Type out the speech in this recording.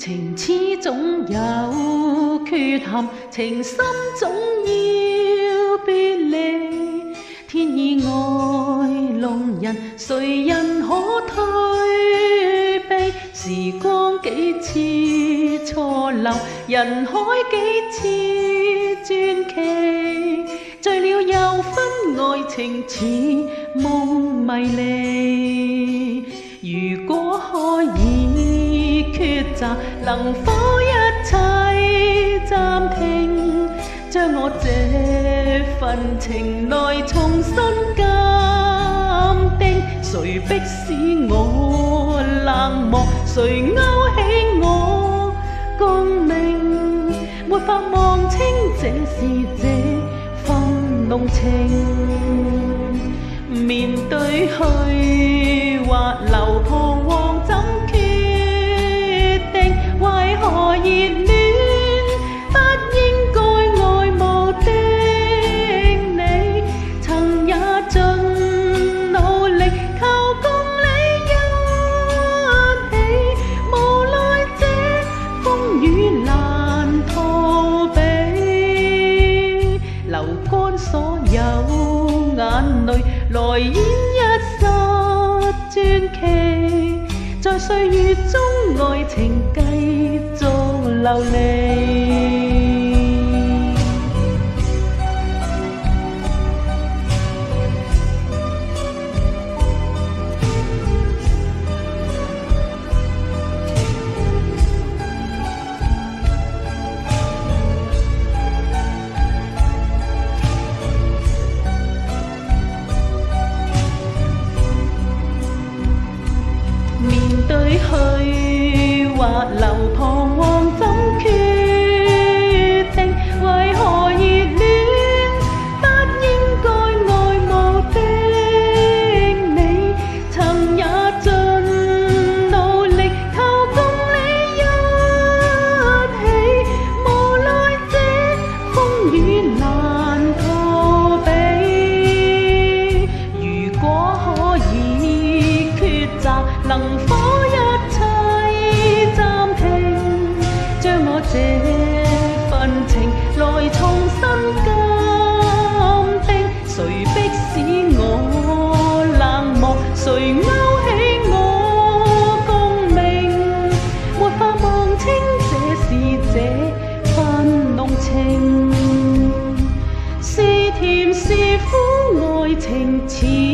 情始总有缺陷，情深总要别离。天意爱弄人，谁人可退避？时光几次错漏，人海几次传奇。醉了又分爱情似梦迷离。能否一切暂停？将我这份情内重新鉴定。谁迫使我冷漠？谁勾起我共鸣？没法望清这是这份浓情。面对去或留，彷来演一刹传奇，在岁月中爱情继续流离。tới hơi qua lòng 这份情，来重新鉴定。谁迫使我冷漠？谁勾起我共鸣？没法望清，这是这份浓情，是甜是苦，爱情。